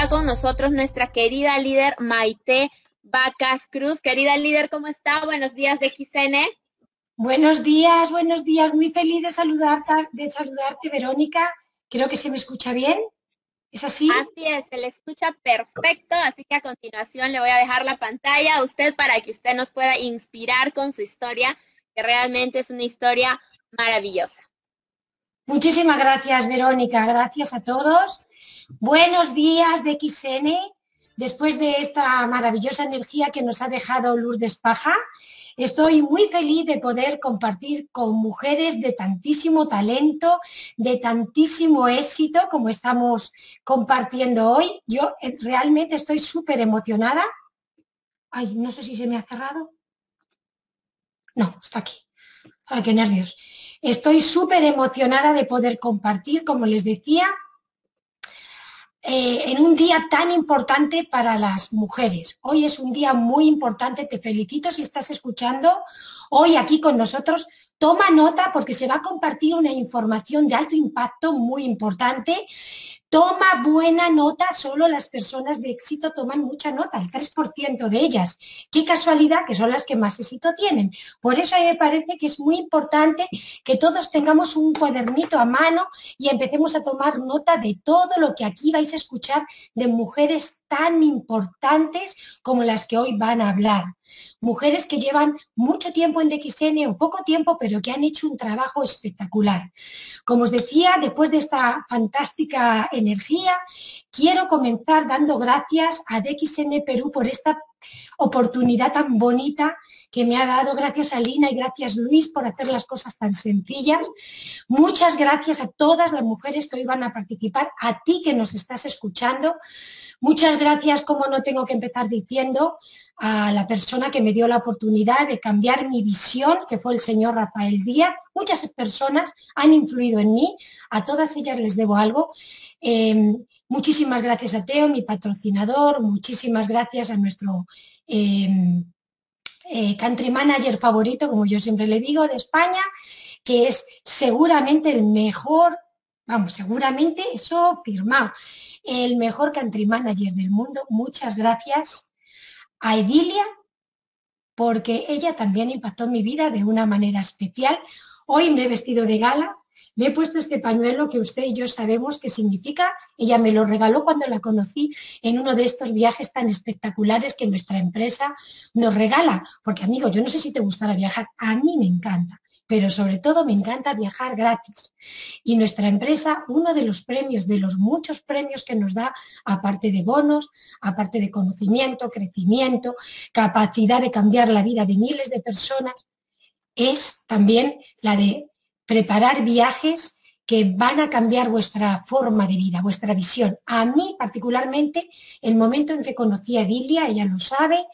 está con nosotros nuestra querida líder Maite Vacas Cruz. Querida líder, ¿cómo está? Buenos días de XN. Buenos días, buenos días. Muy feliz de saludarte, de saludarte, Verónica. Creo que se me escucha bien. ¿Es así? Así es, se le escucha perfecto, así que a continuación le voy a dejar la pantalla a usted para que usted nos pueda inspirar con su historia, que realmente es una historia maravillosa. Muchísimas gracias, Verónica. Gracias a todos. Buenos días de XN. Después de esta maravillosa energía que nos ha dejado Lourdes Paja, estoy muy feliz de poder compartir con mujeres de tantísimo talento, de tantísimo éxito como estamos compartiendo hoy. Yo eh, realmente estoy súper emocionada. Ay, no sé si se me ha cerrado. No, está aquí. Ay, qué nervios. Estoy súper emocionada de poder compartir, como les decía, eh, en un día tan importante para las mujeres. Hoy es un día muy importante, te felicito si estás escuchando hoy aquí con nosotros. Toma nota porque se va a compartir una información de alto impacto muy importante Toma buena nota, solo las personas de éxito toman mucha nota, el 3% de ellas. Qué casualidad que son las que más éxito tienen. Por eso me parece que es muy importante que todos tengamos un cuadernito a mano y empecemos a tomar nota de todo lo que aquí vais a escuchar de mujeres tan importantes como las que hoy van a hablar. Mujeres que llevan mucho tiempo en DXN o poco tiempo, pero que han hecho un trabajo espectacular. Como os decía, después de esta fantástica energía, quiero comenzar dando gracias a DXN Perú por esta oportunidad tan bonita que me ha dado. Gracias a Lina y gracias Luis por hacer las cosas tan sencillas. Muchas gracias a todas las mujeres que hoy van a participar, a ti que nos estás escuchando. Muchas gracias, como no tengo que empezar diciendo, a la persona que me dio la oportunidad de cambiar mi visión, que fue el señor Rafael Díaz. Muchas personas han influido en mí, a todas ellas les debo algo. Em, muchísimas gracias a Teo, mi patrocinador, muchísimas gracias a nuestro em, eh, country manager favorito, como yo siempre le digo, de España, que es seguramente el mejor, vamos, seguramente eso firmado, el mejor country manager del mundo. Muchas gracias a Edilia, porque ella también impactó mi vida de una manera especial. Hoy me he vestido de gala, me he puesto este pañuelo que usted y yo sabemos qué significa. Ella me lo regaló cuando la conocí en uno de estos viajes tan espectaculares que nuestra empresa nos regala. Porque, amigo, yo no sé si te gustará viajar, a mí me encanta pero sobre todo me encanta viajar gratis. Y nuestra empresa, uno de los premios, de los muchos premios que nos da, aparte de bonos, aparte de conocimiento, crecimiento, capacidad de cambiar la vida de miles de personas, es también la de preparar viajes que van a cambiar vuestra forma de vida, vuestra visión. A mí particularmente, el momento en que conocí a Dilia, ella lo sabe,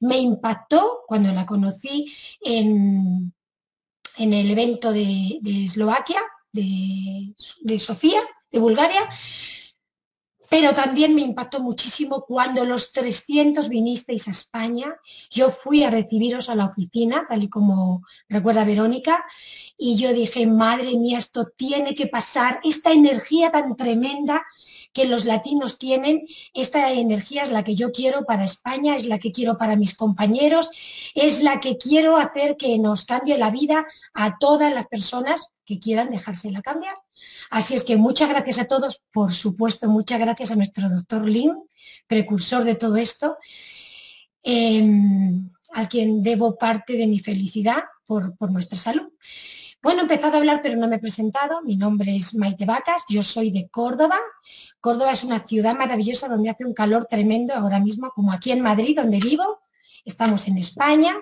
me impactó cuando la conocí en, en el evento de, Eslovaquia, de, de, Sofía, de Bulgaria, pero también me impactó muchísimo cuando los 300 vinisteis a España. Yo fui a recibiros a la oficina, tal y como recuerda Verónica, y yo dije, madre mía, esto tiene que pasar, esta energía tan tremenda que los latinos tienen. Esta energía es la que yo quiero para España, es la que quiero para mis compañeros, es la que quiero hacer que nos cambie la vida a todas las personas que quieran dejársela cambiar. Así es que muchas gracias a todos, por supuesto, muchas gracias a nuestro doctor Lin, precursor de todo esto, em, a quien debo parte de mi felicidad por, por nuestra salud. Bueno, he empezado a hablar, pero no me he presentado. Mi nombre es Maite Vacas, yo soy de Córdoba. Córdoba es una ciudad maravillosa donde hace un calor tremendo ahora mismo, como aquí en Madrid, donde vivo. Estamos en España.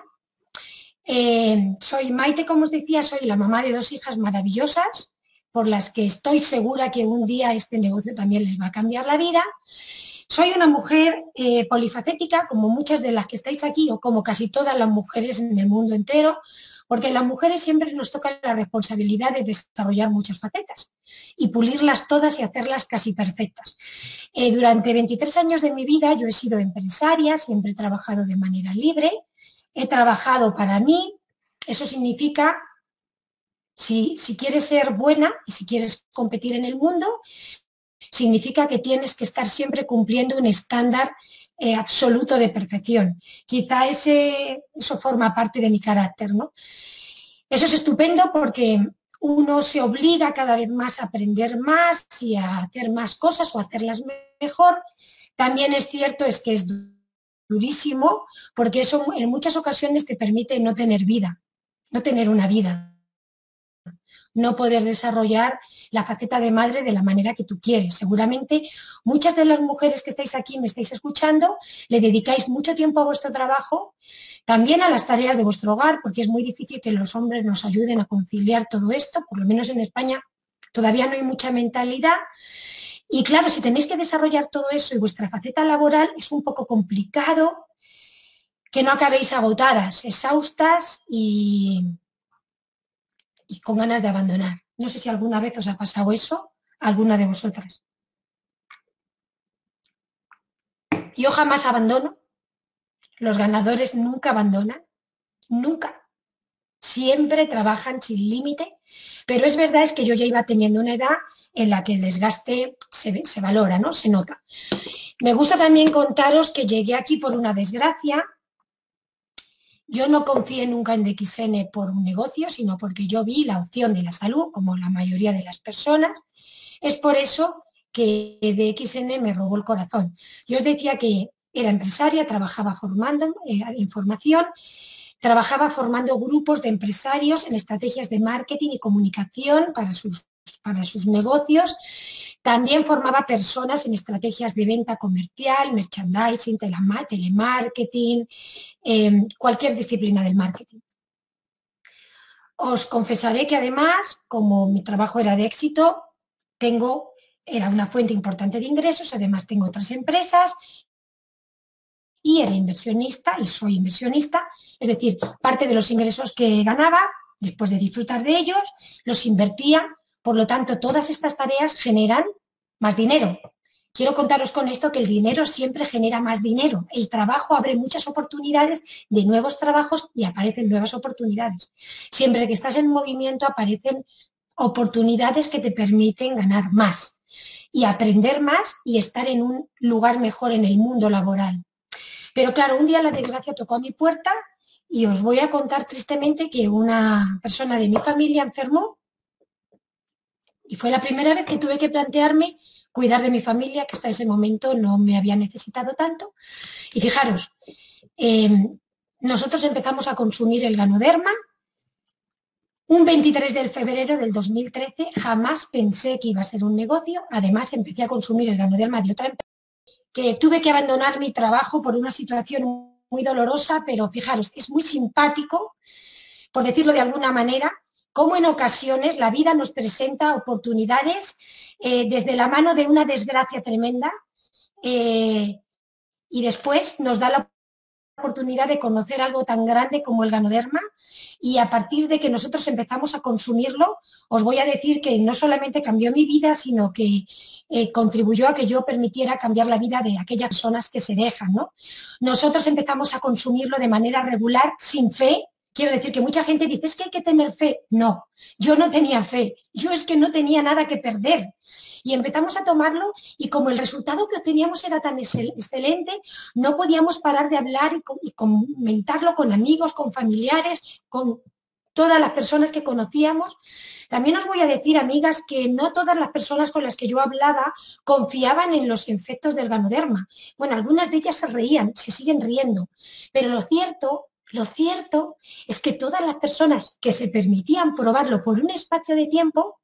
Eh, soy Maite, como os decía, soy la mamá de dos hijas maravillosas, por las que estoy segura que un día este negocio también les va a cambiar la vida. Soy una mujer eh, polifacética, como muchas de las que estáis aquí, o como casi todas las mujeres en el mundo entero porque las mujeres siempre nos toca la responsabilidad de desarrollar muchas facetas y pulirlas todas y hacerlas casi perfectas. Eh, durante 23 años de mi vida yo he sido empresaria, siempre he trabajado de manera libre, he trabajado para mí, eso significa, si, si quieres ser buena y si quieres competir en el mundo, significa que tienes que estar siempre cumpliendo un estándar eh, absoluto de perfección. Quizá ese, eso forma parte de mi carácter, ¿no? Eso es estupendo porque uno se obliga cada vez más a aprender más y a hacer más cosas o hacerlas mejor. También es cierto es que es durísimo porque eso en muchas ocasiones te permite no tener vida, no tener una vida no poder desarrollar la faceta de madre de la manera que tú quieres. Seguramente muchas de las mujeres que estáis aquí, me estáis escuchando, le dedicáis mucho tiempo a vuestro trabajo, también a las tareas de vuestro hogar, porque es muy difícil que los hombres nos ayuden a conciliar todo esto, por lo menos en España todavía no hay mucha mentalidad. Y claro, si tenéis que desarrollar todo eso y vuestra faceta laboral es un poco complicado que no acabéis agotadas, exhaustas y, y con ganas de abandonar. No sé si alguna vez os ha pasado eso, alguna de vosotras. Yo jamás abandono. Los ganadores nunca abandonan. Nunca. Siempre trabajan sin límite. Pero es verdad es que yo ya iba teniendo una edad en la que el desgaste se, se valora, ¿no? Se nota. Me gusta también contaros que llegué aquí por una desgracia, yo no confié nunca en DXN por un negocio, sino porque yo vi la opción de la salud, como la mayoría de las personas. Es por eso que DXN me robó el corazón. Yo os decía que era empresaria, trabajaba formando eh, información, trabajaba formando grupos de empresarios en estrategias de marketing y comunicación para sus, para sus negocios también formaba personas en estrategias de venta comercial, merchandising, telemarketing, em, cualquier disciplina del marketing. Os confesaré que además, como mi trabajo era de éxito, tengo, era una fuente importante de ingresos, además tengo otras empresas y era inversionista y soy inversionista, es decir, parte de los ingresos que ganaba, después de disfrutar de ellos, los invertía por lo tanto, todas estas tareas generan más dinero. Quiero contaros con esto que el dinero siempre genera más dinero. El trabajo abre muchas oportunidades de nuevos trabajos y aparecen nuevas oportunidades. Siempre que estás en movimiento aparecen oportunidades que te permiten ganar más y aprender más y estar en un lugar mejor en el mundo laboral. Pero claro, un día la desgracia tocó a mi puerta y os voy a contar tristemente que una persona de mi familia enfermó y fue la primera vez que tuve que plantearme cuidar de mi familia, que hasta ese momento no me había necesitado tanto. Y fijaros, em, nosotros empezamos a consumir el ganoderma un 23 de febrero del 2013. Jamás pensé que iba a ser un negocio. Además, empecé a consumir el ganoderma de otra empresa, que tuve que abandonar mi trabajo por una situación muy dolorosa, pero fijaros, es muy simpático, por decirlo de alguna manera, cómo en ocasiones la vida nos presenta oportunidades eh, desde la mano de una desgracia tremenda eh, y después nos da la oportunidad de conocer algo tan grande como el ganoderma y a partir de que nosotros empezamos a consumirlo, os voy a decir que no solamente cambió mi vida, sino que eh, contribuyó a que yo permitiera cambiar la vida de aquellas personas que se dejan. ¿no? Nosotros empezamos a consumirlo de manera regular, sin fe, Quiero decir que mucha gente dice, es que hay que tener fe. No, yo no tenía fe, yo es que no tenía nada que perder. Y empezamos a tomarlo y como el resultado que obteníamos era tan excelente, no podíamos parar de hablar y, comentarlo con amigos, con familiares, con todas las personas que conocíamos. También os voy a decir, amigas, que no todas las personas con las que yo hablaba confiaban en los efectos del ganoderma. Bueno, algunas de ellas se reían, se siguen riendo, pero lo cierto lo cierto es que todas las personas que se permitían probarlo por un espacio de tiempo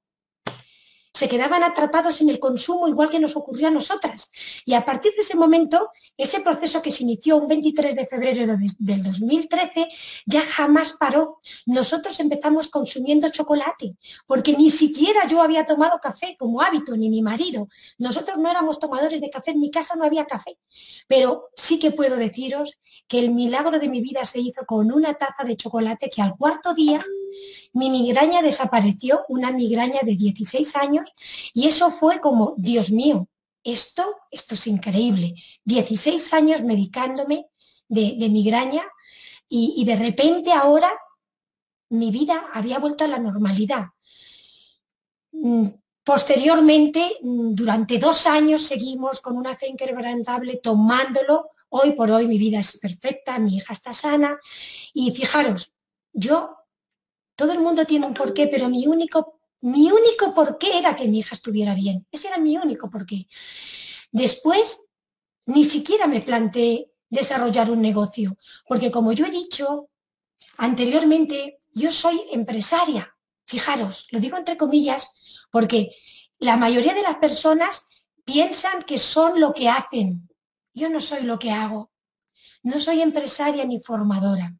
se quedaban atrapados en el consumo igual que nos ocurrió a nosotras. Y a partir de ese momento, ese proceso que se inició un 23 de febrero del 2013 ya jamás paró. Nosotros empezamos consumiendo chocolate, porque ni siquiera yo había tomado café como hábito, ni mi marido. Nosotros no éramos tomadores de café, en mi casa no había café. Pero sí que puedo deciros que el milagro de mi vida se hizo con una taza de chocolate que al cuarto día mi migraña desapareció, una migraña de 16 años, y eso fue como, Dios mío, esto, esto es increíble. 16 años medicándome de, migraña y, y de repente ahora mi vida había vuelto a la normalidad. Mm, Posteriormente, mm, durante dos años seguimos con una fe inquebrantable tomándolo. Hoy por hoy mi vida es perfecta, mi hija está sana. Y fijaros, yo, todo el mundo tiene un porqué, pero mi único, mi único porqué era que mi hija estuviera bien. Ese era mi único porqué. Después, ni siquiera me planteé desarrollar un negocio, porque como yo he dicho anteriormente, yo soy empresaria. Fijaros, lo digo entre comillas, porque la mayoría de las personas piensan que son lo que hacen. Yo no soy lo que hago. No soy empresaria ni formadora.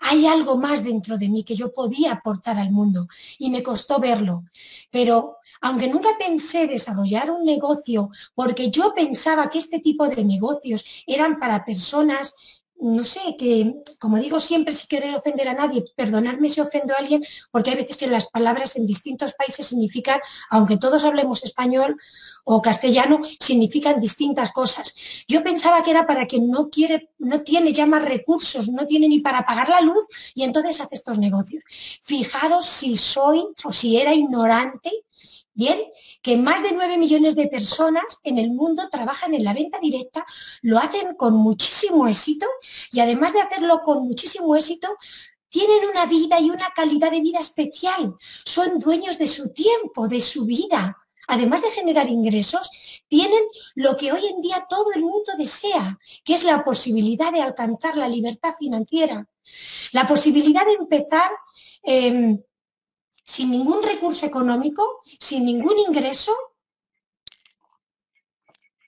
Hay algo más dentro de mí que yo podía aportar al mundo y me costó verlo. Pero aunque nunca pensé desarrollar un negocio, porque yo pensaba que este tipo de negocios eran para personas no sé, que como digo siempre, si querer ofender a nadie, perdonarme si ofendo a alguien, porque hay veces que las palabras en distintos países significan, aunque todos hablemos español o castellano, significan distintas cosas. Yo pensaba que era para quien no quiere, no tiene ya más recursos, no tiene ni para pagar la luz y entonces hace estos negocios. Fijaros si soy o si era ignorante Bien, que más de 9 millones de personas en el mundo trabajan en la venta directa, lo hacen con muchísimo éxito y además de hacerlo con muchísimo éxito, tienen una vida y una calidad de vida especial. Son dueños de su tiempo, de su vida. Además de generar ingresos, tienen lo que hoy en día todo el mundo desea, que es la posibilidad de alcanzar la libertad financiera, la posibilidad de empezar em, sin ningún recurso económico, sin ningún ingreso,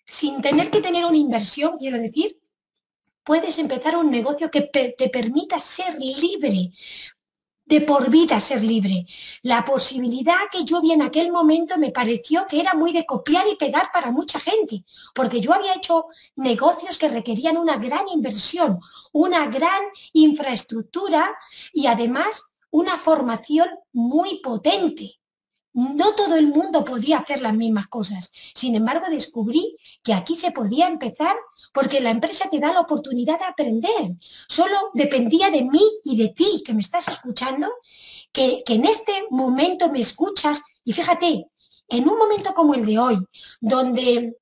sin tener que tener una inversión, quiero decir, puedes empezar un negocio que te permita ser libre, de por vida ser libre. La posibilidad que yo vi en aquel momento me pareció que era muy de copiar y pegar para mucha gente, porque yo había hecho negocios que requerían una gran inversión, una gran infraestructura y además una formación muy potente. No todo el mundo podía hacer las mismas cosas. Sin embargo, descubrí que aquí se podía empezar porque la empresa te da la oportunidad de aprender. Solo dependía de mí y de ti que me estás escuchando, que, que en este momento me escuchas y fíjate, en un momento como el de hoy, donde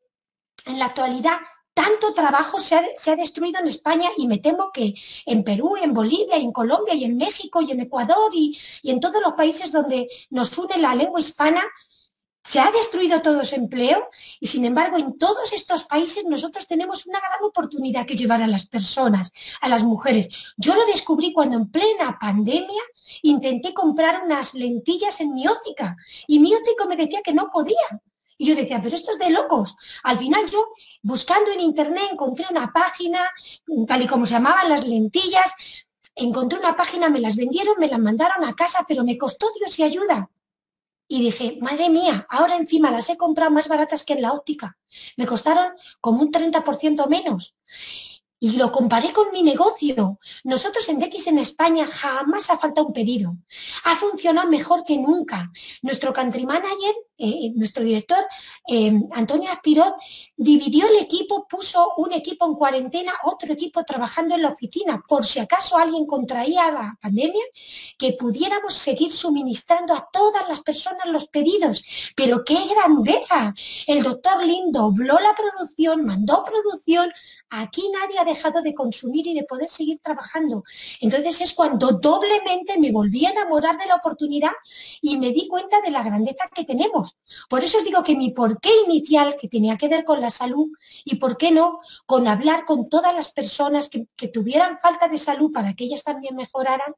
en la actualidad tanto trabajo se ha, destruido en España y me temo que en Perú, en Bolivia, y en Colombia, y en México, y en Ecuador, y, y en todos los países donde nos une la lengua hispana, se ha destruido todo ese empleo y sin embargo en todos estos países nosotros tenemos una gran oportunidad que llevar a las personas, a las mujeres. Yo lo descubrí cuando en plena pandemia intenté comprar unas lentillas en mi óptica y mi óptico me decía que no podía, y yo decía, pero esto es de locos. Al final yo, buscando en internet, encontré una página, tal y como se llamaban las lentillas, encontré una página, me las vendieron, me las mandaron a casa, pero me costó Dios y ayuda. Y dije, madre mía, ahora encima las he comprado más baratas que en la óptica. Me costaron como un 30% menos y lo comparé con mi negocio. Nosotros en DX en España jamás ha faltado un pedido. Ha funcionado mejor que nunca. Nuestro country manager, eh, nuestro director, eh, Antonio Aspirot, dividió el equipo, puso un equipo en cuarentena, otro equipo trabajando en la oficina, por si acaso alguien contraía la pandemia, que pudiéramos seguir suministrando a todas las personas los pedidos. Pero qué grandeza. El doctor Lin dobló la producción, mandó producción, Aquí nadie ha dejado de consumir y de poder seguir trabajando. Entonces es cuando doblemente me volví a enamorar de la oportunidad y me di cuenta de la grandeza que tenemos. Por eso os digo que mi porqué inicial, que tenía que ver con la salud, y por qué no, con hablar con todas las personas que, que tuvieran falta de salud para que ellas también mejoraran,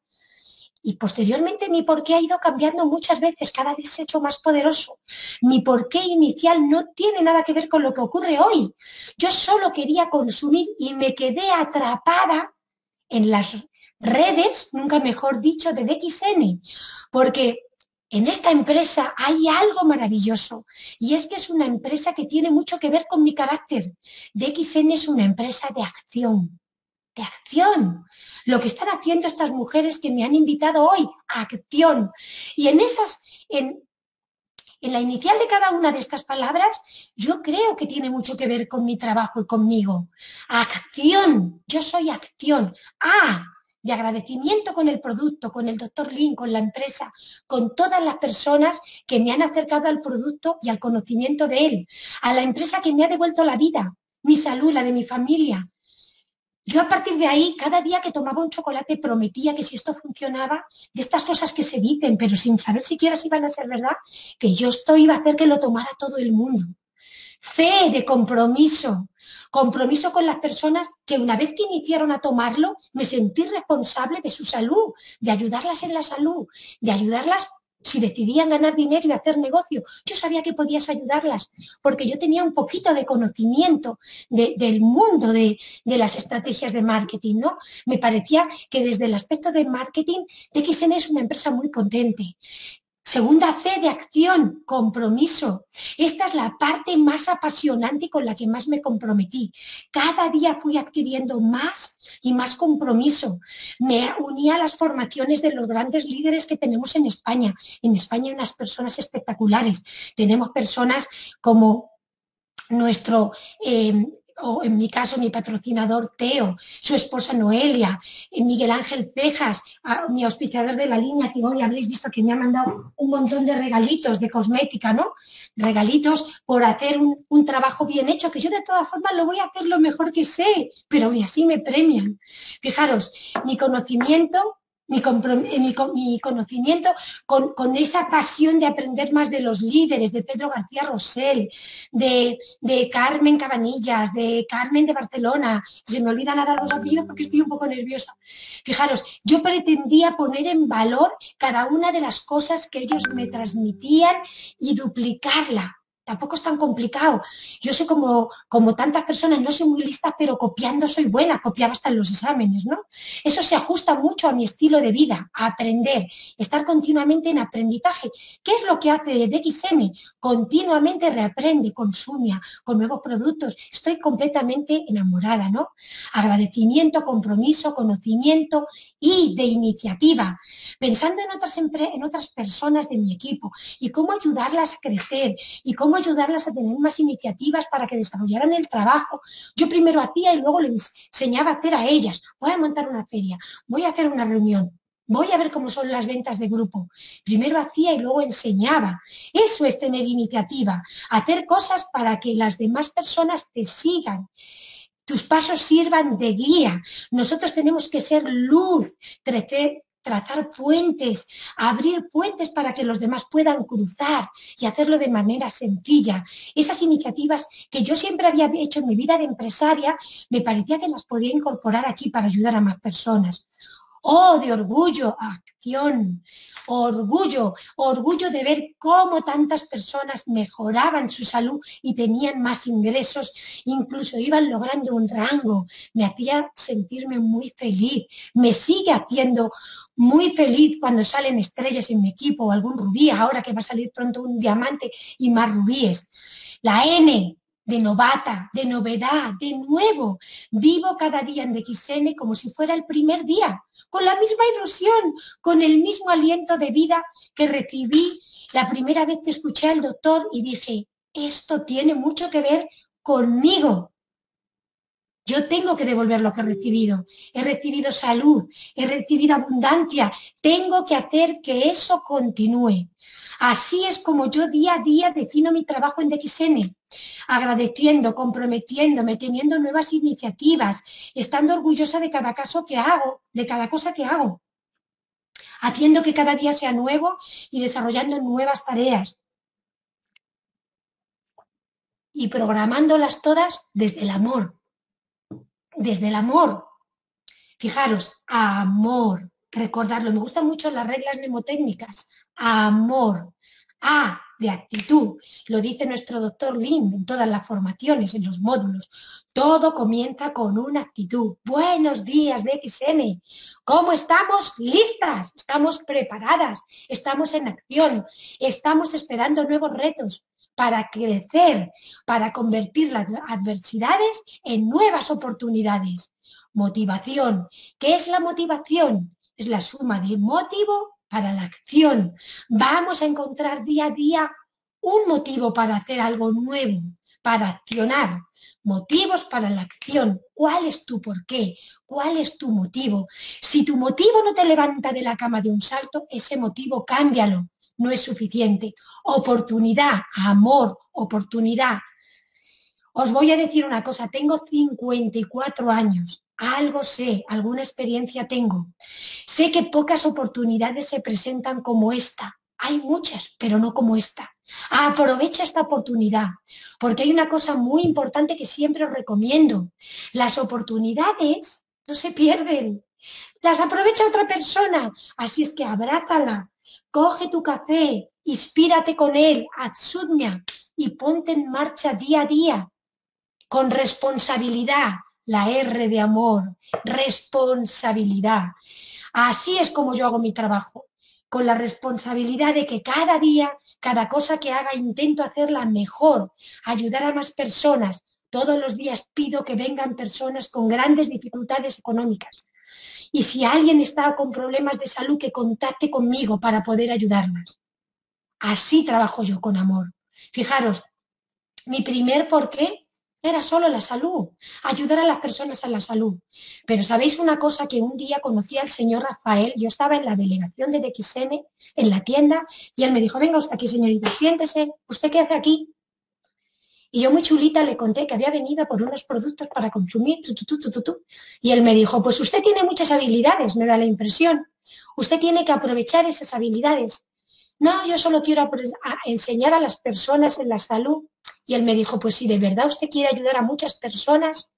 y posteriormente mi porqué ha ido cambiando muchas veces, cada vez se ha hecho más poderoso. Mi porqué inicial no tiene nada que ver con lo que ocurre hoy. Yo solo quería consumir y me quedé atrapada en las redes, nunca mejor dicho, de DXN, porque en esta empresa hay algo maravilloso y es que es una empresa que tiene mucho que ver con mi carácter. DXN es una empresa de acción, de acción. Lo que están haciendo estas mujeres que me han invitado hoy, acción. Y en esas, en, en la inicial de cada una de estas palabras, yo creo que tiene mucho que ver con mi trabajo y conmigo. Acción, yo soy acción. Ah, de agradecimiento con el producto, con el doctor Lin, con la empresa, con todas las personas que me han acercado al producto y al conocimiento de él, a la empresa que me ha devuelto la vida, mi salud, la de mi familia. Yo a partir de ahí, cada día que tomaba un chocolate, prometía que si esto funcionaba, de estas cosas que se dicen, pero sin saber siquiera si iban a ser verdad, que yo esto iba a hacer que lo tomara todo el mundo. Fe de compromiso, compromiso con las personas que una vez que iniciaron a tomarlo, me sentí responsable de su salud, de ayudarlas en la salud, de ayudarlas si decidían ganar dinero y hacer negocio, yo sabía que podías ayudarlas, porque yo tenía un poquito de conocimiento del mundo de, las estrategias de marketing, ¿no? Me parecía que desde el aspecto de marketing, TXN es una empresa muy potente, Segunda C de acción, compromiso. Esta es la parte más apasionante con la que más me comprometí. Cada día fui adquiriendo más y más compromiso. Me uní a las formaciones de los grandes líderes que tenemos en España. En España hay unas personas espectaculares. Tenemos personas como nuestro eh, o en mi caso mi patrocinador Teo, su esposa Noelia, Miguel Ángel Cejas, mi auspiciador de la línea, que hoy habréis visto que me ha mandado un montón de regalitos de cosmética, ¿no? Regalitos por hacer un, trabajo bien hecho, que yo de todas formas lo voy a hacer lo mejor que sé, pero así me premian. Fijaros, mi conocimiento eh, mi, conocimiento con, esa pasión de aprender más de los líderes, de Pedro García Rosell, de, Carmen Cabanillas, de Carmen de Barcelona. Se me olvidan ahora los apellidos porque estoy un poco nerviosa. Fijaros, yo pretendía poner en valor cada una de las cosas que ellos me transmitían y duplicarla tampoco es tan complicado. Yo soy como, como tantas personas, no soy muy lista, pero copiando soy buena, copiaba hasta en los exámenes, ¿no? Eso se ajusta mucho a mi estilo de vida, a aprender, estar continuamente en aprendizaje. ¿Qué es lo que hace DXN? Continuamente reaprende, consumia con nuevos productos. Estoy completamente enamorada, ¿no? Agradecimiento, compromiso, conocimiento y de iniciativa. Pensando en otras, en otras personas de mi equipo y cómo ayudarlas a crecer y cómo ayudarlas a tener más iniciativas para que desarrollaran el trabajo. Yo primero hacía y luego les enseñaba a hacer a ellas. Voy a montar una feria, voy a hacer una reunión, voy a ver cómo son las ventas de grupo. Primero hacía y luego enseñaba. Eso es tener iniciativa, hacer cosas para que las demás personas te sigan. Tus pasos sirvan de guía. Nosotros tenemos que ser luz, crecer, trazar puentes, abrir puentes para que los demás puedan cruzar y hacerlo de manera sencilla. Esas iniciativas que yo siempre había hecho en mi vida de empresaria, me parecía que las podía incorporar aquí para ayudar a más personas. Oh, de orgullo, acción, orgullo, orgullo de ver cómo tantas personas mejoraban su salud y tenían más ingresos, incluso iban logrando un rango. Me hacía sentirme muy feliz, me sigue haciendo muy feliz cuando salen estrellas en mi equipo o algún rubí, ahora que va a salir pronto un diamante y más rubíes. La N, de novata, de novedad, de nuevo. Vivo cada día en DXN como si fuera el primer día, con la misma ilusión, con el mismo aliento de vida que recibí la primera vez que escuché al doctor y dije, esto tiene mucho que ver conmigo. Yo tengo que devolver lo que he recibido. He recibido salud, he recibido abundancia. Tengo que hacer que eso continúe. Así es como yo día a día defino mi trabajo en DXN, agradeciendo, comprometiéndome, teniendo nuevas iniciativas, estando orgullosa de cada caso que hago, de cada cosa que hago, haciendo que cada día sea nuevo y desarrollando nuevas tareas. Y programándolas todas desde el amor, desde el amor. Fijaros, amor, recordarlo. Me gustan mucho las reglas mnemotécnicas amor. A de actitud. Lo dice nuestro doctor Lim en todas las formaciones, en los módulos. Todo comienza con una actitud. Buenos días, DXN. ¿Cómo estamos? Listas. Estamos preparadas. Estamos en acción. Estamos esperando nuevos retos para crecer, para convertir las adversidades en nuevas oportunidades. Motivación. ¿Qué es la motivación? Es la suma de motivo para la acción. Vamos a encontrar día a día un motivo para hacer algo nuevo, para accionar, motivos para la acción. ¿Cuál es tu por qué? ¿Cuál es tu motivo? Si tu motivo no te levanta de la cama de un salto, ese motivo cámbialo. No es suficiente. Oportunidad, amor, oportunidad. Os voy a decir una cosa, tengo 54 años, algo sé, alguna experiencia tengo. Sé que pocas oportunidades se presentan como esta. Hay muchas, pero no como esta. Aprovecha esta oportunidad, porque hay una cosa muy importante que siempre os recomiendo. Las oportunidades no se pierden. Las aprovecha otra persona. Así es que abrázala, coge tu café, inspírate con él, atsudmia y ponte en marcha día a día con responsabilidad. La R de amor, responsabilidad. Así es como yo hago mi trabajo, con la responsabilidad de que cada día cada cosa que haga intento hacerla mejor, ayudar a más personas. Todos los días pido que vengan personas con grandes dificultades económicas. Y si alguien está con problemas de salud, que contacte conmigo para poder ayudarlas. Así trabajo yo con amor. Fijaros, mi primer porqué era solo la salud, ayudar a las personas a la salud. Pero sabéis una cosa que un día conocí al señor Rafael, yo estaba en la delegación de DXN, en la tienda, y él me dijo, venga usted aquí, señorita, siéntese, ¿usted qué hace aquí? Y yo muy chulita le conté que había venido por unos productos para consumir, y él me dijo, pues usted tiene muchas habilidades, me da la impresión. Usted tiene que aprovechar esas habilidades. No, yo solo quiero enseñar a las personas en la salud y él me dijo, pues si de verdad usted quiere ayudar a muchas personas,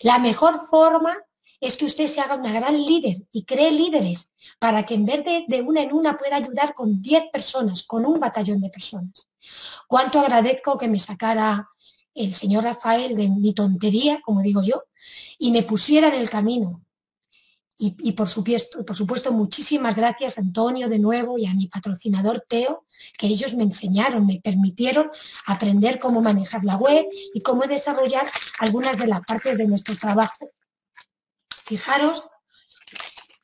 la mejor forma es que usted se haga una gran líder y cree líderes para que en vez de, de una en una pueda ayudar con 10 personas, con un batallón de personas. Cuánto agradezco que me sacara el señor Rafael de mi tontería, como digo yo, y me pusiera en el camino. Y, por, supuesto, por supuesto, muchísimas gracias Antonio de nuevo y a mi patrocinador Teo, que ellos me enseñaron, me permitieron aprender cómo manejar la web y cómo desarrollar algunas de las partes de nuestro trabajo. Fijaros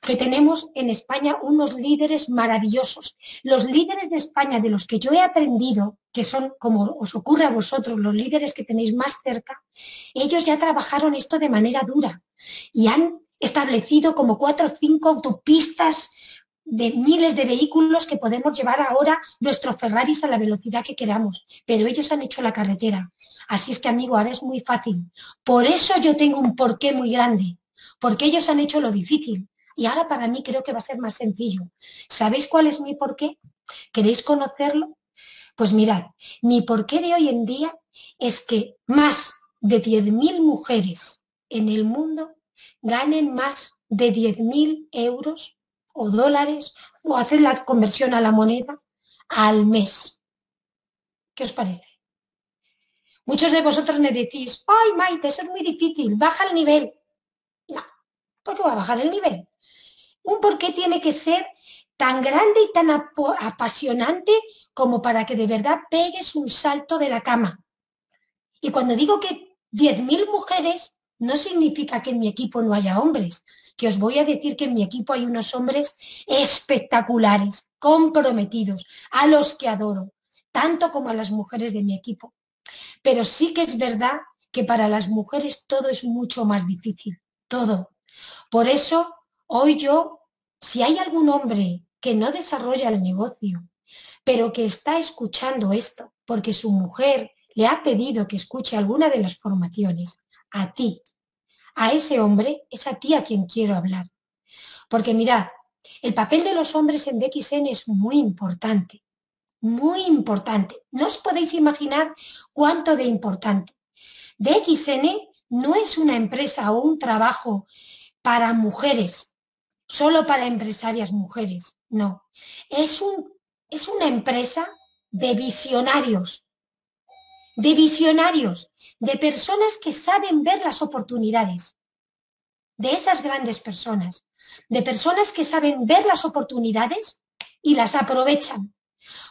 que tenemos en España unos líderes maravillosos. Los líderes de España de los que yo he aprendido, que son como os ocurre a vosotros, los líderes que tenéis más cerca, ellos ya trabajaron esto de manera dura y han establecido como cuatro o cinco autopistas de miles de vehículos que podemos llevar ahora nuestros Ferraris a la velocidad que queramos, pero ellos han hecho la carretera. Así es que, amigo, ahora es muy fácil. Por eso yo tengo un porqué muy grande, porque ellos han hecho lo difícil. Y ahora para mí creo que va a ser más sencillo. ¿Sabéis cuál es mi porqué? ¿Queréis conocerlo? Pues mirad, mi porqué de hoy en día es que más de 10.000 mujeres en el mundo ganen más de 10.000 euros o dólares o hacen la conversión a la moneda al mes. ¿Qué os parece? Muchos de vosotros me decís, ay Maite, eso es muy difícil, baja el nivel. No, ¿por qué va a bajar el nivel? Un por qué tiene que ser tan grande y tan apasionante como para que de verdad pegues un salto de la cama. Y cuando digo que 10.000 mujeres no significa que en mi equipo no haya hombres, que os voy a decir que en mi equipo hay unos hombres espectaculares, comprometidos, a los que adoro, tanto como a las mujeres de mi equipo. Pero sí que es verdad que para las mujeres todo es mucho más difícil, todo. Por eso, hoy yo, si hay algún hombre que no desarrolla el negocio, pero que está escuchando esto, porque su mujer le ha pedido que escuche alguna de las formaciones, a ti, a ese hombre, es a ti a quien quiero hablar. Porque mirad, el papel de los hombres en DXN es muy importante, muy importante. No os podéis imaginar cuánto de importante. DXN no es una empresa o un trabajo para mujeres, solo para empresarias mujeres, no. Es, un, es una empresa de visionarios, de visionarios, de personas que saben ver las oportunidades, de esas grandes personas, de personas que saben ver las oportunidades y las aprovechan.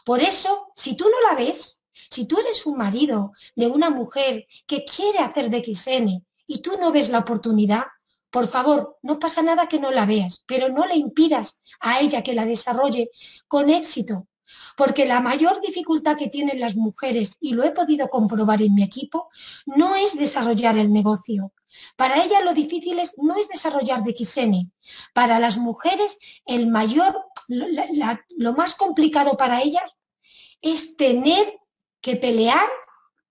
Por eso, si tú no la ves, si tú eres un marido de una mujer que quiere hacer de XN y tú no ves la oportunidad, por favor, no pasa nada que no la veas, pero no le impidas a ella que la desarrolle con éxito, Porque la mayor dificultad que tienen las mujeres, y lo he podido comprobar en mi equipo, no es desarrollar el negocio. Para ellas lo difícil es, no es desarrollar de XN. Para las mujeres, el mayor, lo más complicado para ellas es tener que pelear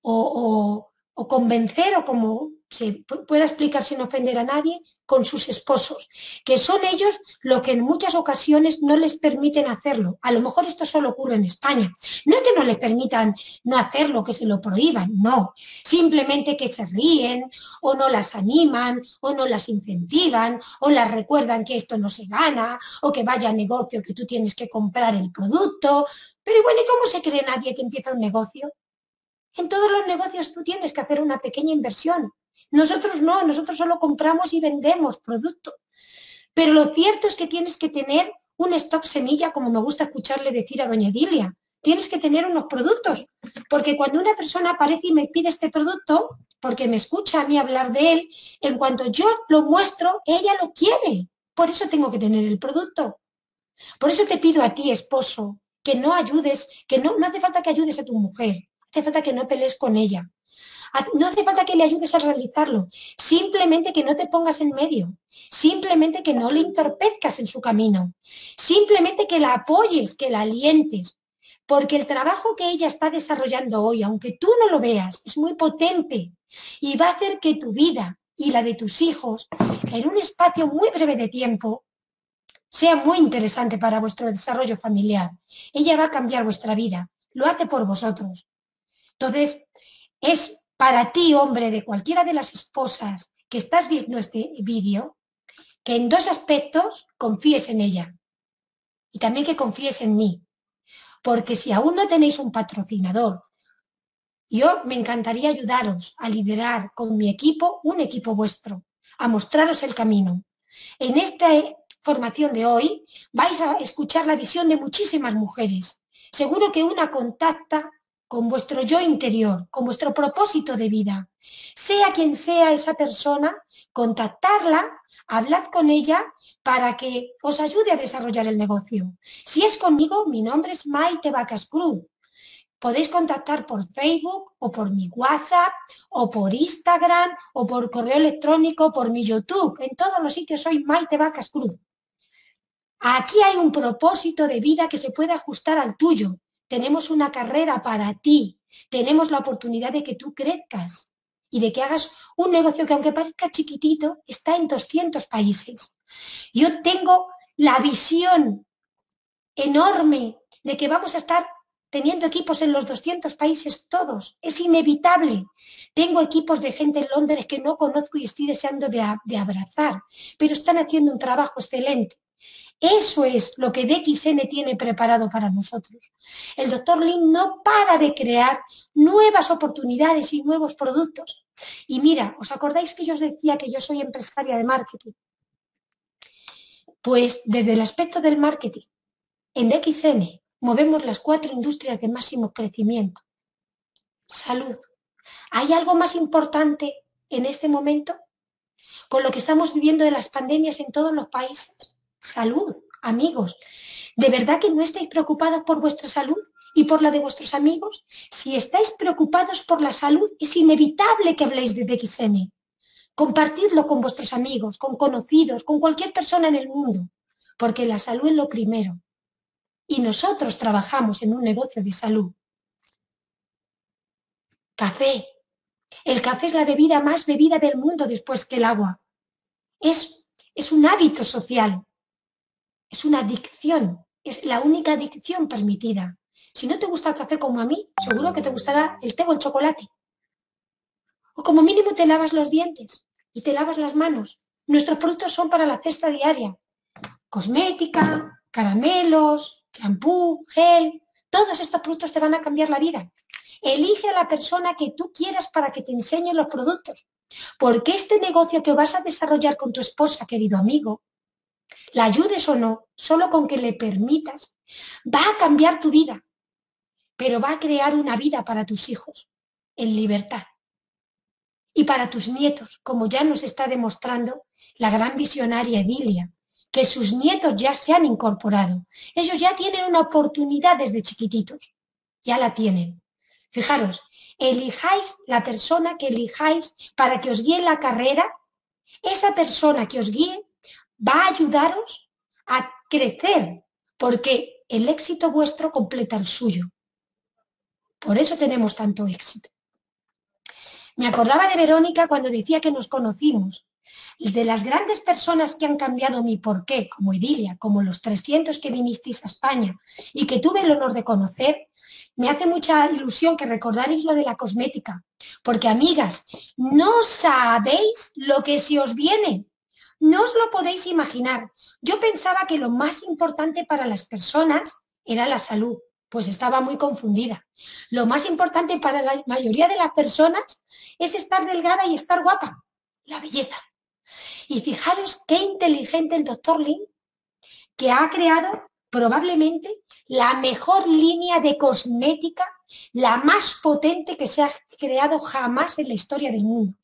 o, o convencer o como se pueda explicar sin ofender a nadie, con sus esposos, que son ellos lo que en muchas ocasiones no les permiten hacerlo. A lo mejor esto solo ocurre en España. No es que no les permitan no hacerlo, que se lo prohíban, no. Simplemente que se ríen o no las animan o no las incentivan o las recuerdan que esto no se gana o que vaya a negocio que tú tienes que comprar el producto. Pero bueno, ¿y cómo se cree nadie que empieza un negocio? En todos los negocios tú tienes que hacer una pequeña inversión nosotros no, nosotros solo compramos y vendemos producto. Pero lo cierto es que tienes que tener un stock semilla, como me gusta escucharle decir a doña Dilia. Tienes que tener unos productos, porque cuando una persona aparece y me pide este producto, porque me escucha a mí hablar de él, en cuanto yo lo muestro, ella lo quiere. Por eso tengo que tener el producto. Por eso te pido a ti, esposo, que no ayudes, que no, no hace falta que ayudes a tu mujer, hace falta que no pelees con ella. No hace falta que le ayudes a realizarlo, simplemente que no te pongas en medio, simplemente que no le entorpezcas en su camino, simplemente que la apoyes, que la alientes, porque el trabajo que ella está desarrollando hoy, aunque tú no lo veas, es muy potente y va a hacer que tu vida y la de tus hijos, en un espacio muy breve de tiempo, sea muy interesante para vuestro desarrollo familiar. Ella va a cambiar vuestra vida, lo hace por vosotros. Entonces, es para ti, hombre, de cualquiera de las esposas que estás viendo este vídeo, que en dos aspectos confíes en ella y también que confíes en mí. Porque si aún no tenéis un patrocinador, yo me encantaría ayudaros a liderar con mi equipo un equipo vuestro, a mostraros el camino. En esta formación de hoy vais a escuchar la visión de muchísimas mujeres. Seguro que una contacta con vuestro yo interior, con vuestro propósito de vida. Sea quien sea esa persona, contactarla, hablad con ella para que os ayude a desarrollar el negocio. Si es conmigo, mi nombre es Maite Vacas Cruz. Podéis contactar por Facebook o por mi WhatsApp o por Instagram o por correo electrónico, por mi YouTube. En todos los sitios soy Maite Vacas Cruz. Aquí hay un propósito de vida que se puede ajustar al tuyo tenemos una carrera para ti, tenemos la oportunidad de que tú crezcas y de que hagas un negocio que aunque parezca chiquitito, está en 200 países. Yo tengo la visión enorme de que vamos a estar teniendo equipos en los 200 países todos. Es inevitable. Tengo equipos de gente en Londres que no conozco y estoy deseando de, de abrazar, pero están haciendo un trabajo excelente. Eso es lo que DXN tiene preparado para nosotros. El doctor Lin no para de crear nuevas oportunidades y nuevos productos. Y mira, ¿os acordáis que yo os decía que yo soy empresaria de marketing? Pues desde el aspecto del marketing, en DXN movemos las cuatro industrias de máximo crecimiento. Salud. ¿Hay algo más importante en este momento? Con lo que estamos viviendo de las pandemias en todos los países salud, amigos. ¿De verdad que no estáis preocupados por vuestra salud y por la de vuestros amigos? Si estáis preocupados por la salud, es inevitable que habléis de DXN. Compartidlo con vuestros amigos, con conocidos, con cualquier persona en el mundo, porque la salud es lo primero. Y nosotros trabajamos en un negocio de salud. Café. El café es la bebida más bebida del mundo después que el agua. Es, es un hábito social es una adicción, es la única adicción permitida. Si no te gusta el café como a mí, seguro que te gustará el té o el chocolate. O como mínimo te lavas los dientes y te lavas las manos. Nuestros productos son para la cesta diaria. Cosmética, caramelos, champú, gel. Todos estos productos te van a cambiar la vida. Elige a la persona que tú quieras para que te enseñe los productos. Porque este negocio que vas a desarrollar con tu esposa, querido amigo, la ayudes o no, solo con que le permitas, va a cambiar tu vida, pero va a crear una vida para tus hijos en libertad. Y para tus nietos, como ya nos está demostrando la gran visionaria Edilia, que sus nietos ya se han incorporado. Ellos ya tienen una oportunidad desde chiquititos. Ya la tienen. Fijaros, elijáis la persona que elijáis para que os guíe la carrera. Esa persona que os guíe va a ayudaros a crecer, porque el éxito vuestro completa el suyo. Por eso tenemos tanto éxito. Me acordaba de Verónica cuando decía que nos conocimos. De las grandes personas que han cambiado mi porqué, como Edilia, como los 300 que vinisteis a España y que tuve el honor de conocer, me hace mucha ilusión que recordaréis lo de la cosmética. Porque, amigas, no sabéis lo que se os viene. No os lo podéis imaginar. Yo pensaba que lo más importante para las personas era la salud, pues estaba muy confundida. Lo más importante para la mayoría de las personas es estar delgada y estar guapa, la belleza. Y fijaros qué inteligente el doctor Lin, que ha creado probablemente la mejor línea de cosmética, la más potente que se ha creado jamás en la historia del mundo.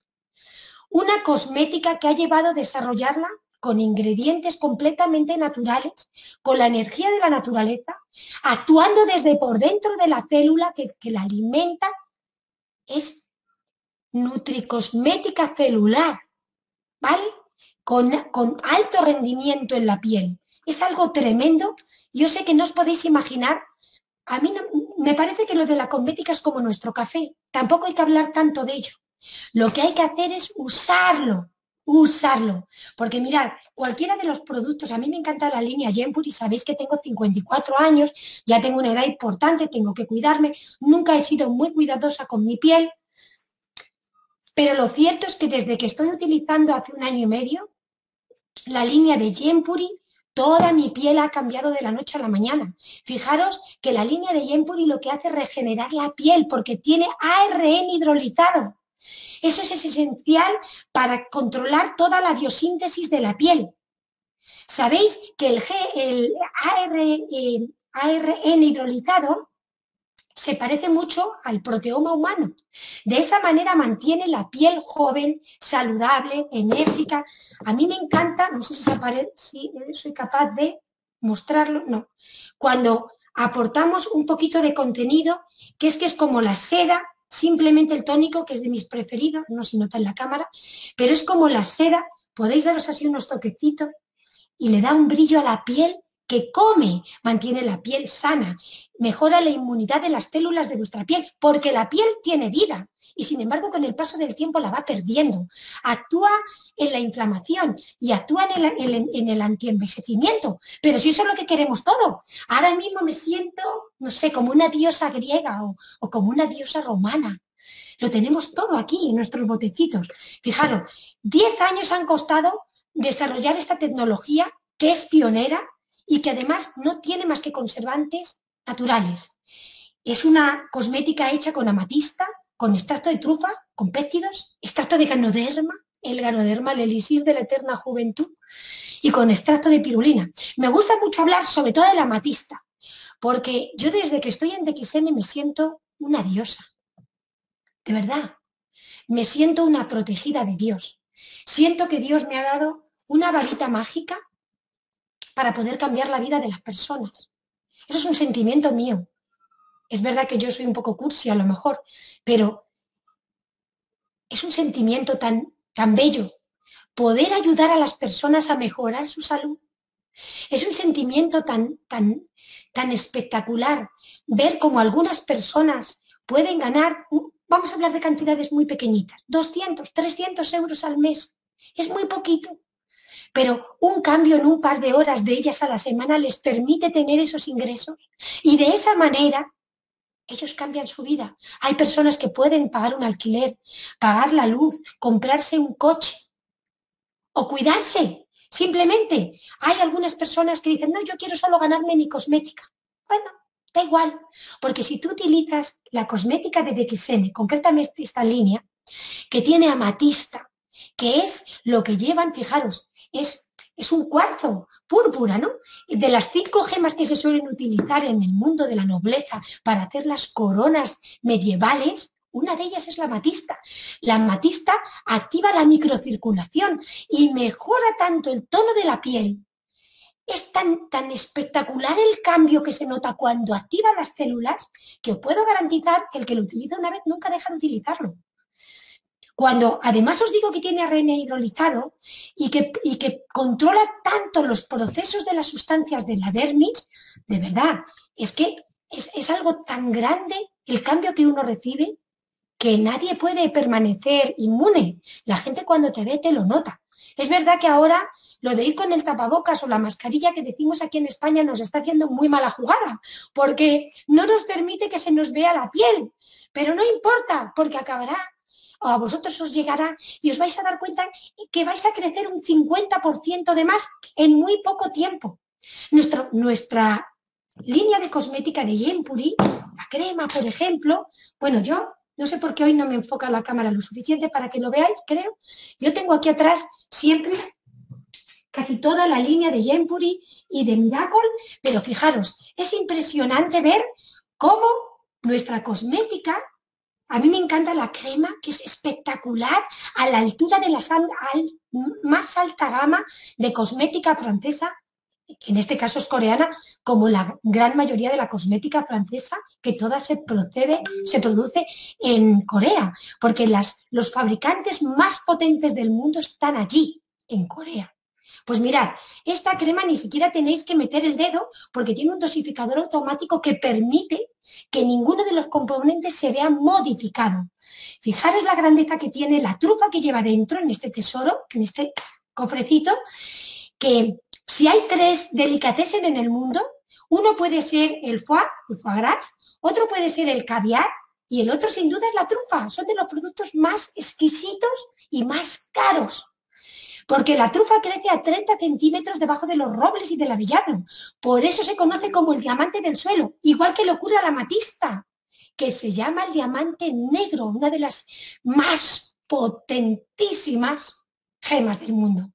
Una cosmética que ha llevado a desarrollarla con ingredientes completamente naturales, con la energía de la naturaleza, actuando desde por dentro de la célula que, la alimenta, es nutricosmética celular, ¿vale? Con, con alto rendimiento en la piel. Es algo tremendo. Yo sé que no os podéis imaginar. A mí me parece que lo de la cosmética es como nuestro café. Tampoco hay que hablar tanto de ello. Lo que hay que hacer es usarlo, usarlo. Porque mirad, cualquiera de los productos, a mí me encanta la línea y sabéis que tengo 54 años, ya tengo una edad importante, tengo que cuidarme, nunca he sido muy cuidadosa con mi piel, pero lo cierto es que desde que estoy utilizando hace un año y medio la línea de Yempuri, toda mi piel ha cambiado de la noche a la mañana. Fijaros que la línea de Yempuri lo que hace es regenerar la piel porque tiene ARN hidrolizado. Eso es esencial para controlar toda la biosíntesis de la piel. Sabéis que el, ARN eh, hidrolizado se parece mucho al proteoma humano. De esa manera mantiene la piel joven, saludable, enérgica. A mí me encanta, no sé si, si soy capaz de mostrarlo, no. Cuando aportamos un poquito de contenido, que es que es como la seda simplemente el tónico, que es de mis preferidos, no se nota en la cámara, pero es como la seda, podéis daros así unos toquecitos y le da un brillo a la piel que come, mantiene la piel sana, mejora la inmunidad de las células de vuestra piel, porque la piel tiene vida y sin embargo con el paso del tiempo la va perdiendo. Actúa en la inflamación y actúa en el, en el antienvejecimiento. Pero si eso es lo que queremos todo. Ahora mismo me siento, no sé, como una diosa griega o, o como una diosa romana. Lo tenemos todo aquí en nuestros botecitos. Fijaros, 10 años han costado desarrollar esta tecnología que es pionera y que además no tiene más que conservantes naturales. Es una cosmética hecha con amatista, con extracto de trufa, con péptidos, extracto de ganoderma, el ganoderma, el elixir de la eterna juventud, y con extracto de pirulina. Me gusta mucho hablar sobre todo de la amatista, porque yo desde que estoy en DXN me siento una diosa. De verdad, me siento una protegida de Dios. Siento que Dios me ha dado una varita mágica para poder cambiar la vida de las personas. Eso es un sentimiento mío. Es verdad que yo soy un poco cursi a lo mejor, pero es un sentimiento tan, tan bello. Poder ayudar a las personas a mejorar su salud. Es un sentimiento tan, tan, tan espectacular ver cómo algunas personas pueden ganar, vamos a hablar de cantidades muy pequeñitas, 200, 300 euros al mes. Es muy poquito pero un cambio en un par de horas de ellas a la semana les permite tener esos ingresos y de esa manera ellos cambian su vida. Hay personas que pueden pagar un alquiler, pagar la luz, comprarse un coche o cuidarse. Simplemente hay algunas personas que dicen, no, yo quiero solo ganarme mi cosmética. Bueno, da igual, porque si tú utilizas la cosmética de DXN, concretamente esta línea, que tiene amatista, que es lo que llevan, fijaros, es, es un cuarzo púrpura, ¿no? De las cinco gemas que se suelen utilizar en el mundo de la nobleza para hacer las coronas medievales, una de ellas es la matista. La matista activa la microcirculación y mejora tanto el tono de la piel es tan, tan espectacular el cambio que se nota cuando activa las células que os puedo garantizar que el que lo utiliza una vez nunca deja de utilizarlo. Cuando además os digo que tiene ARN hidrolizado y que, y que controla tanto los procesos de las sustancias de la dermis, de verdad, es que es, es algo tan grande el cambio que uno recibe que nadie puede permanecer inmune. La gente cuando te ve te lo nota. Es verdad que ahora lo de ir con el tapabocas o la mascarilla que decimos aquí en España nos está haciendo muy mala jugada, porque no nos permite que se nos vea la piel. Pero no importa, porque acabará a vosotros os llegará y os vais a dar cuenta que vais a crecer un 50% de más en muy poco tiempo. nuestra línea de cosmética de Yempuri, la crema, por ejemplo, bueno, yo no sé por qué hoy no me enfoca la cámara lo suficiente para que lo veáis, creo. Yo tengo aquí atrás siempre casi toda la línea de Yempuri y de Miracle, pero fijaros, es impresionante ver cómo nuestra cosmética a mí me encanta la crema, que es espectacular, a la altura de la más alta gama de cosmética francesa, que en este caso es coreana, como la gran mayoría de la cosmética francesa, que toda se procede, se produce en Corea, porque los fabricantes más potentes del mundo están allí, en Corea. Pues mirad, esta crema ni siquiera tenéis que meter el dedo porque tiene un dosificador automático que permite que ninguno de los componentes se vea modificado. Fijaros la grandeza que tiene la trufa que lleva dentro en este tesoro, en este cofrecito, que si hay tres delicatessen en el mundo, uno puede ser el foie, el foie gras, otro puede ser el caviar y el otro sin duda es la trufa. Son de los productos más exquisitos y más caros porque la trufa crece a 30 centímetros debajo de los robles y del avellano. Por eso se conoce como el diamante del suelo, igual que le ocurre la matista, que se llama el diamante negro, una de las más potentísimas gemas del mundo.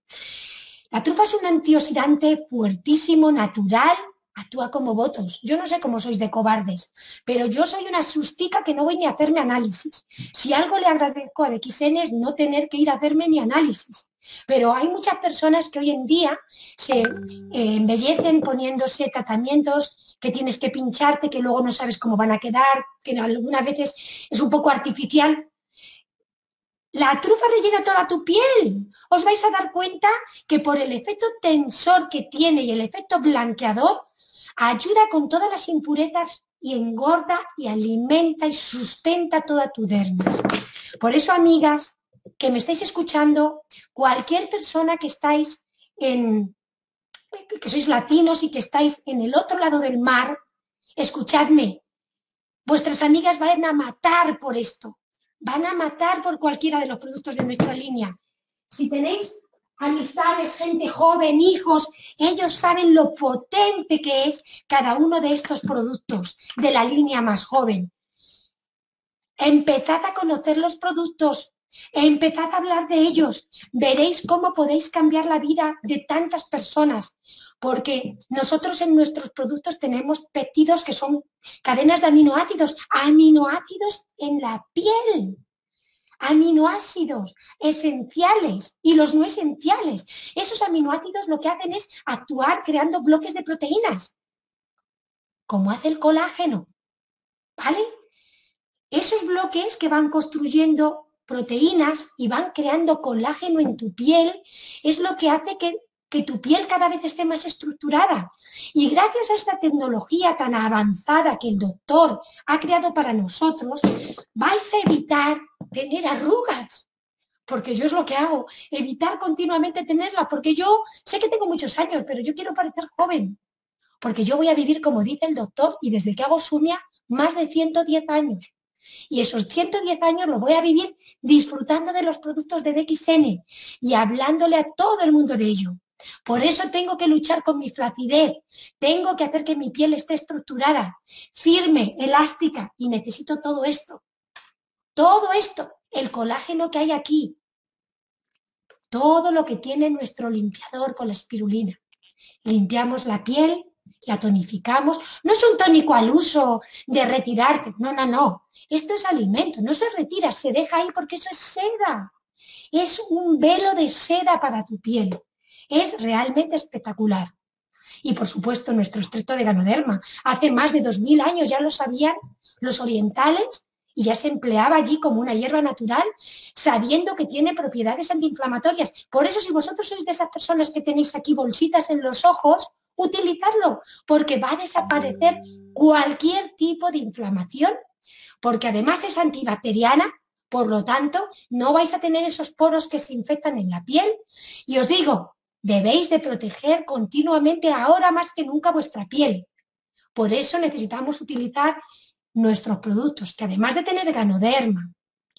La trufa es un antioxidante fuertísimo, natural, actúa como votos. Yo no sé cómo sois de cobardes, pero yo soy una sustica que no voy ni a hacerme análisis. Si algo le agradezco a DXN es no tener que ir a hacerme ni análisis. Pero hay muchas personas que hoy en día se eh, embellecen poniéndose tratamientos que tienes que pincharte, que luego no sabes cómo van a quedar, que algunas veces es un poco artificial. La trufa rellena toda tu piel. Os vais a dar cuenta que por el efecto tensor que tiene y el efecto blanqueador, ayuda con todas las impurezas y engorda y alimenta y sustenta toda tu dermis. Por eso, amigas, que me estáis escuchando, cualquier persona que estáis en, que sois latinos y que estáis en el otro lado del mar, escuchadme, vuestras amigas van a matar por esto, van a matar por cualquiera de los productos de nuestra línea. Si tenéis amistades, gente joven, hijos, ellos saben lo potente que es cada uno de estos productos de la línea más joven. Empezad a conocer los productos, Empezad a hablar de ellos. Veréis cómo podéis cambiar la vida de tantas personas. Porque nosotros en nuestros productos tenemos péptidos que son cadenas de aminoácidos. Aminoácidos en la piel. Aminoácidos esenciales y los no esenciales. Esos aminoácidos lo que hacen es actuar creando bloques de proteínas. Como hace el colágeno. ¿Vale? Esos bloques que van construyendo proteínas y van creando colágeno en tu piel, es lo que hace que, que tu piel cada vez esté más estructurada. Y gracias a esta tecnología tan avanzada que el doctor ha creado para nosotros, vais a evitar tener arrugas. Porque yo es lo que hago, evitar continuamente tenerlas, porque yo sé que tengo muchos años, pero yo quiero parecer joven. Porque yo voy a vivir, como dice el doctor, y desde que hago sumia, más de 110 años. Y esos 110 años lo voy a vivir disfrutando de los productos de DXN y hablándole a todo el mundo de ello. Por eso tengo que luchar con mi flacidez, tengo que hacer que mi piel esté estructurada, firme, elástica y necesito todo esto. Todo esto, el colágeno que hay aquí, todo lo que tiene nuestro limpiador con la espirulina. Limpiamos la piel, la tonificamos. No es un tónico al uso de retirarte, no, no, no. Esto es alimento, no se retira, se deja ahí porque eso es seda. Es un velo de seda para tu piel. Es realmente espectacular. Y por supuesto nuestro extracto de ganoderma. Hace más de 2.000 años ya lo sabían los orientales y ya se empleaba allí como una hierba natural, sabiendo que tiene propiedades antiinflamatorias. Por eso si vosotros sois de esas personas que tenéis aquí bolsitas en los ojos, utilizadlo, porque va a desaparecer cualquier tipo de inflamación, porque además es antibacteriana, por lo tanto, no vais a tener esos poros que se infectan en la piel. Y os digo, debéis de proteger continuamente ahora más que nunca vuestra piel. Por eso necesitamos utilizar nuestros productos, que además de tener ganoderma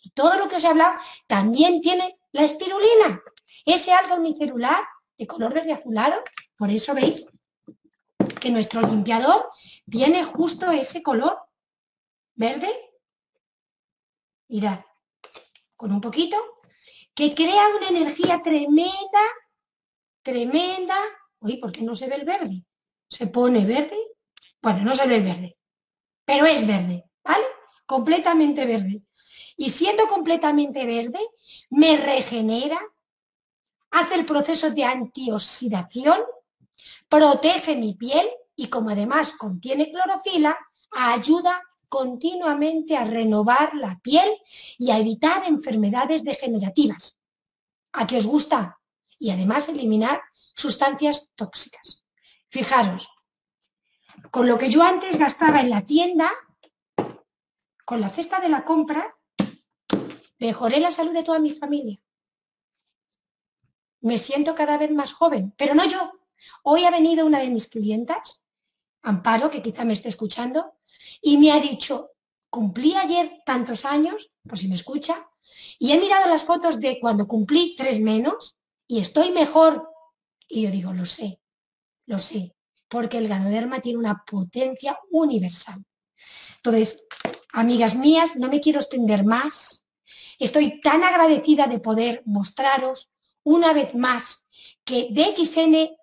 y todo lo que os he hablado, también tiene la espirulina, ese alga unicelular de color verde azulado. Por eso veis que nuestro limpiador tiene justo ese color verde. Mirad, con un poquito, que crea una energía tremenda, tremenda. Uy, ¿por qué no se ve el verde? Se pone verde. Bueno, no se ve el verde pero es verde, ¿vale? Completamente verde. Y siendo completamente verde, me regenera, hace el proceso de antioxidación, protege mi piel y como además contiene clorofila, ayuda continuamente a renovar la piel y a evitar enfermedades degenerativas. ¿A qué os gusta? Y además eliminar sustancias tóxicas. Fijaros, con lo que yo antes gastaba en la tienda, con la cesta de la compra, mejoré la salud de toda mi familia. Me siento cada vez más joven, pero no yo. Hoy ha venido una de mis clientas, Amparo, que quizá me esté escuchando, y me ha dicho, cumplí ayer tantos años, por si me escucha, y he mirado las fotos de cuando cumplí tres menos y estoy mejor. Y yo digo, lo sé, lo sé porque el ganoderma tiene una potencia universal. Entonces, amigas mías, no me quiero extender más. Estoy tan agradecida de poder mostraros una vez más que DXN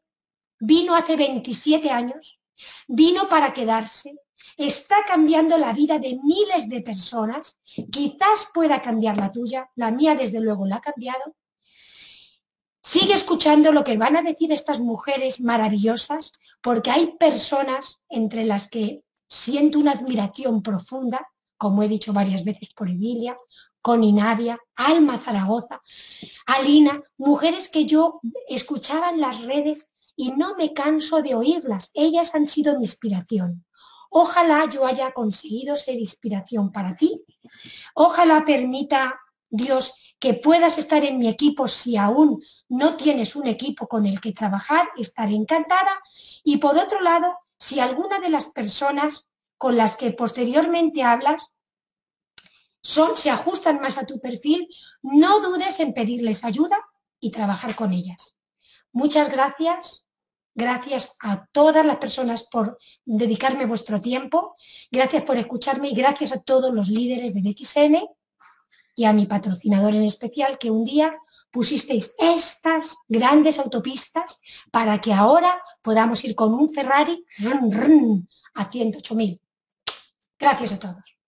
vino hace 27 años, vino para quedarse, está cambiando la vida de miles de personas, quizás pueda cambiar la tuya, la mía desde luego la ha cambiado, Sigue escuchando lo que van a decir estas mujeres maravillosas, porque hay personas entre las que siento una admiración profunda, como he dicho varias veces por Emilia, con Inavia, Alma Zaragoza, Alina, mujeres que yo escuchaba en las redes y no me canso de oírlas. Ellas han sido mi inspiración. Ojalá yo haya conseguido ser inspiración para ti. Ojalá permita Dios que puedas estar en mi equipo si aún no tienes un equipo con el que trabajar, estaré encantada. Y por otro lado, si alguna de las personas con las que posteriormente hablas son, se ajustan más a tu perfil, no dudes en pedirles ayuda y trabajar con ellas. Muchas gracias. Gracias a todas las personas por dedicarme vuestro tiempo. Gracias por escucharme y gracias a todos los líderes de DXN y a mi patrocinador en especial que un día pusisteis estas grandes autopistas para que ahora podamos ir con un Ferrari a 108.000. Gracias a todos.